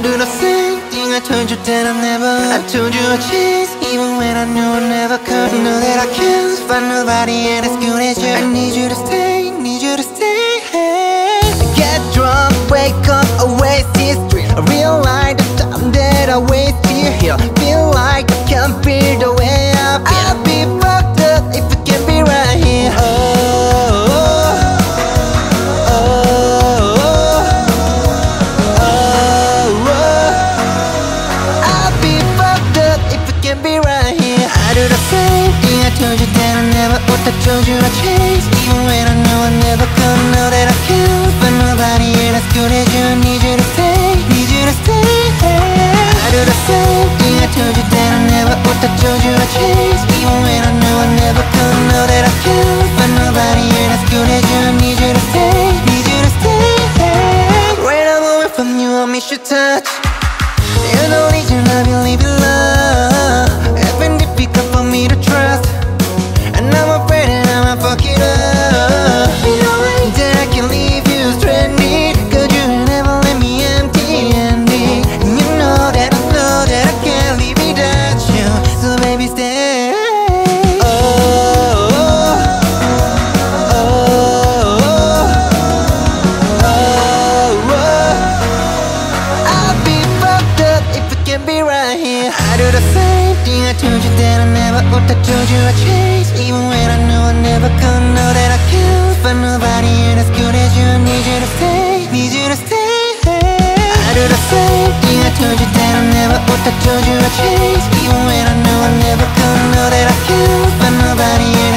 do the same thing I told you that I never I told you I chase even when I knew I never could. Know that I can't find nobody and as good as you. I need you to stay, do the same. Thing I told you that I never What I told you I chase Even when I know I never could Know that I can't find nobody And as good as you. I need you to stay Need you to stay. I do the same. Thing I told you that I never What I told you I chase Even when I know I never could Know that I can't find nobody And as good as you. I need you to stay Need you to stay. When I'm away from you I miss your touch same thing I told you that I never would. I told you I'd change Even when I knew I never could Know that I can't find nobody and as good as you. I need you to stay, need you to stay. I do the same thing I told you that I never would. I told you I'd change Even when I knew I never could Know that I can't find nobody